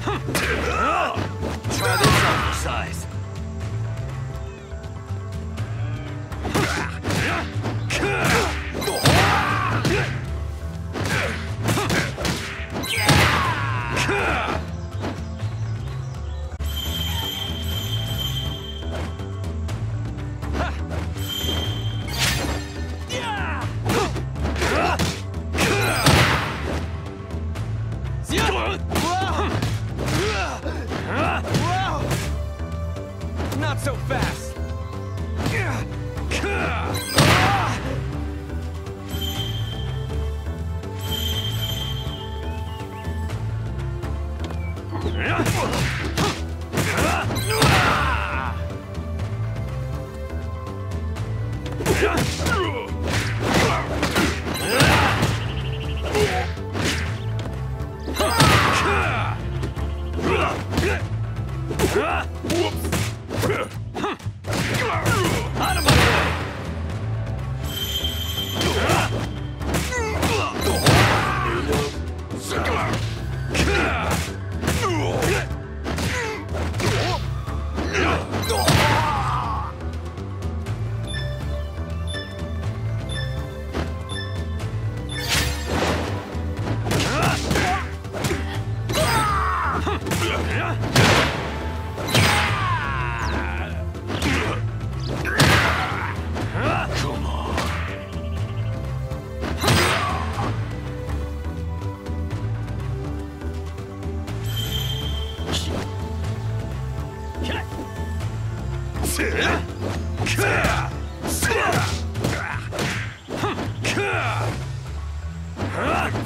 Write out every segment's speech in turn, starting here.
Try. Yeah! Not so fast! Out Yeah!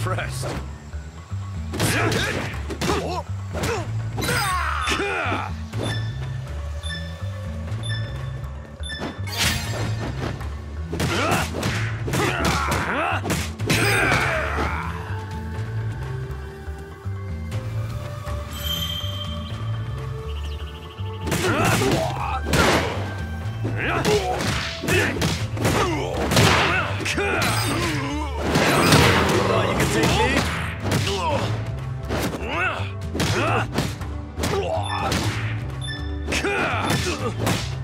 Impressed. Ugh!